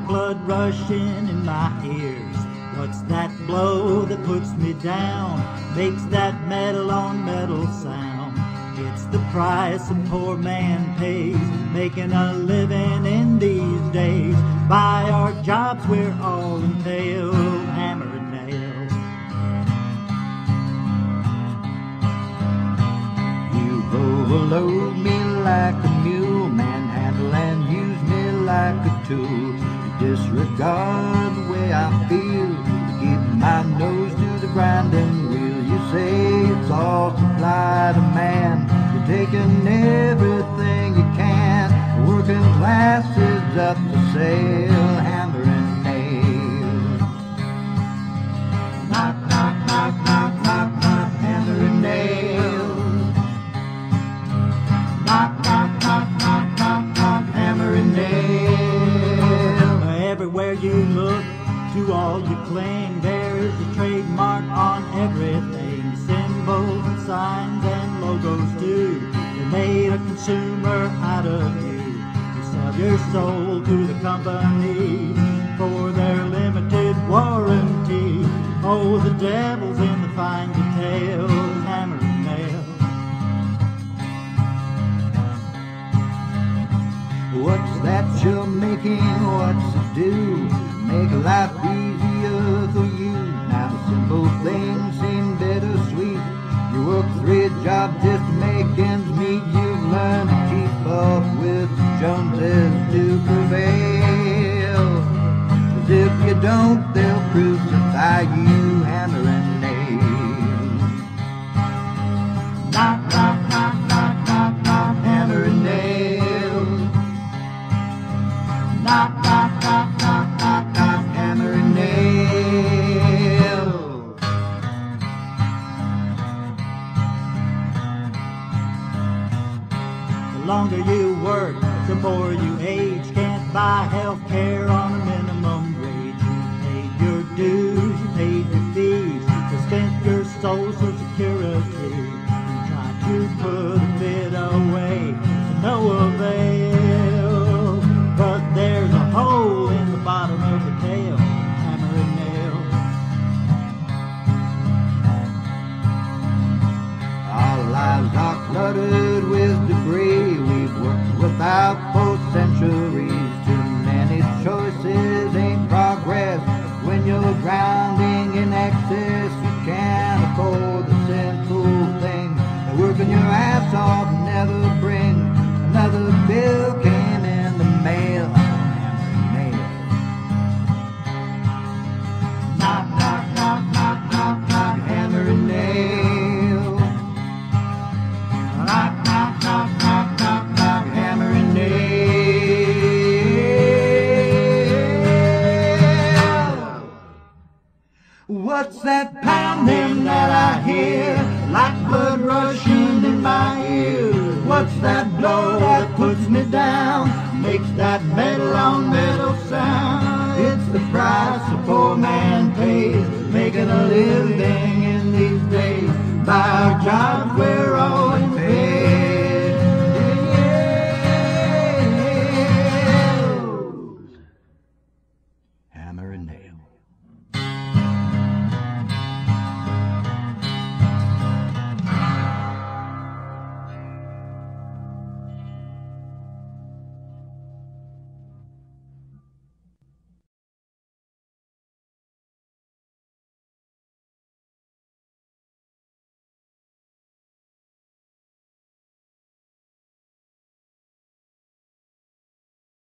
lifeblood rushing in my ears. What's that blow that puts me down? Makes that metal on metal sound. It's the price a poor man pays, making a living in these days. By our jobs we're all entailed, hammer and nails. You overload me like a mule, manhandle and use me like a tool. Disregard the way I feel, keep my nose to the grinding wheel. You say it's all supply demand, you're taking everything you can. Working class is up for sale, hammer consumer out of you. You sell your soul to the company for their limited warranty. Oh, the devil's in the fine details, hammer and nail. What's that you're making? What's it do? Make life easier don't, they'll crucify you, hammer and nail. Knock, knock, knock, knock, knock, knock, hammer and nail. Knock, knock, knock, knock, knock, knock, hammer and nail. The longer you work, the more you age. Can't buy health care on a minimum social security. You tried to put a bit away to no avail. But there's a hole in the bottom of the tail, hammer and nail. Our lives are cluttered with debris. We've worked without for centuries. Too many choices ain't progress. When you're drowning in excess, ass never bring another bill came in the mail. Knock, knock, knock, knock, knock, hammer and nail. Knock, knock, knock, knock, knock, knock, hammer and nail. What's that pounding that I hear? Like blood rushing that blow that puts me down? Makes that metal on metal sound. It's the price a poor man pays, making a living in these days. By our jobs we're